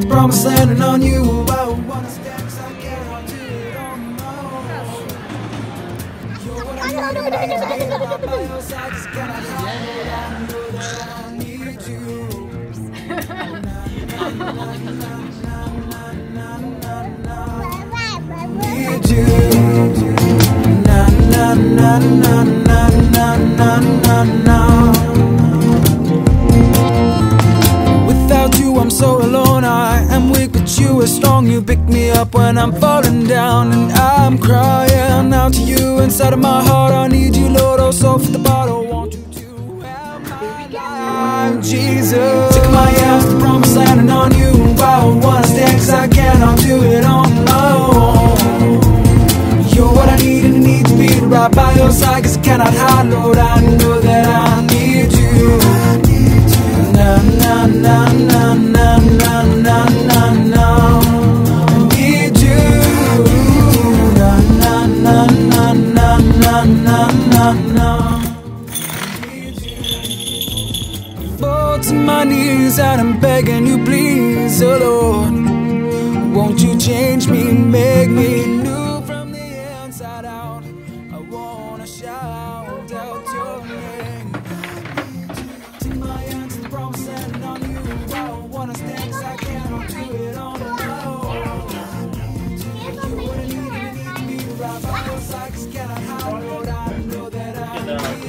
to the promised land and on you. I wanna stand 'cause I do it on my own. You're what I and I by your side. Just cannot hide it. I know that I need you. Need you. You strong. You pick me up when I'm falling down, and I'm crying out to you inside of my heart. I need you, Lord. Oh, so for the bottle, want you to have my life, Jesus. Taking my hands to the promised land and on you. I wanna stand 'cause I cannot do it on my own. You're what I need and I need to be right by your side Cause I cannot hide, Lord, I know na Fall to my knees and I'm begging you please, oh Lord. Won't you change me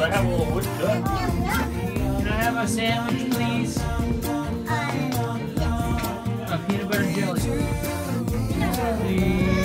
Have a little wood cut? Can I have a sandwich, please? A peanut butter jelly. Please.